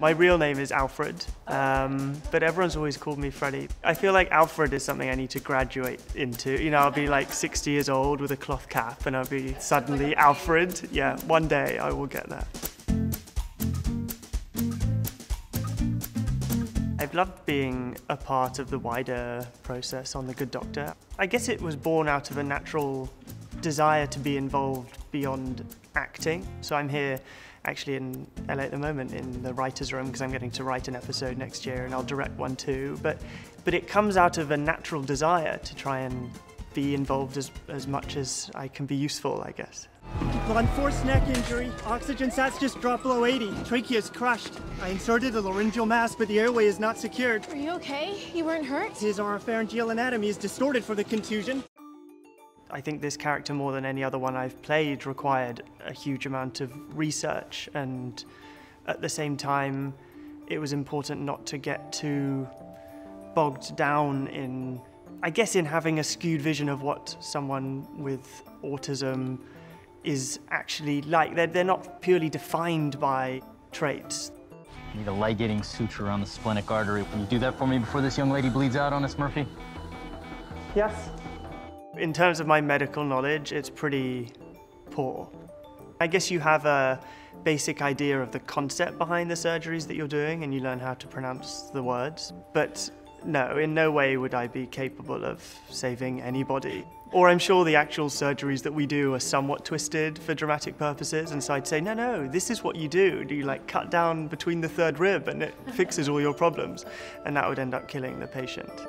My real name is Alfred, um, but everyone's always called me Freddie. I feel like Alfred is something I need to graduate into. You know, I'll be like 60 years old with a cloth cap and I'll be suddenly Alfred. Yeah, one day I will get there. I've loved being a part of the wider process on The Good Doctor. I guess it was born out of a natural desire to be involved beyond acting. So I'm here actually in LA at the moment in the writer's room because I'm getting to write an episode next year and I'll direct one too. But, but it comes out of a natural desire to try and be involved as, as much as I can be useful, I guess. Blunt force neck injury. Oxygen sats just dropped below 80. Trachea is crushed. I inserted a laryngeal mask, but the airway is not secured. Are you okay? You weren't hurt? His oropharyngeal anatomy is distorted for the contusion. I think this character, more than any other one I've played, required a huge amount of research, and at the same time, it was important not to get too bogged down in, I guess, in having a skewed vision of what someone with autism is actually like. They're, they're not purely defined by traits. Need a ligating suture on the splenic artery. Can you do that for me before this young lady bleeds out on us, Murphy? Yes. In terms of my medical knowledge, it's pretty poor. I guess you have a basic idea of the concept behind the surgeries that you're doing and you learn how to pronounce the words. But no, in no way would I be capable of saving anybody. Or I'm sure the actual surgeries that we do are somewhat twisted for dramatic purposes, and so I'd say, no, no, this is what you do. Do you like cut down between the third rib and it fixes all your problems? And that would end up killing the patient.